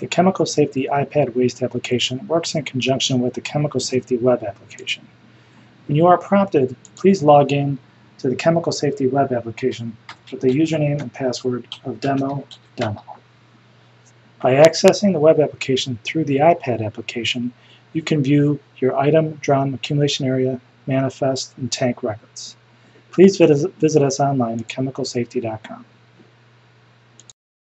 The Chemical Safety iPad Waste application works in conjunction with the Chemical Safety web application. When you are prompted, please log in to the Chemical Safety web application with the username and password of demo demo. By accessing the web application through the iPad application, you can view your item, drum, accumulation area, manifest, and tank records. Please visit us online at chemicalsafety.com.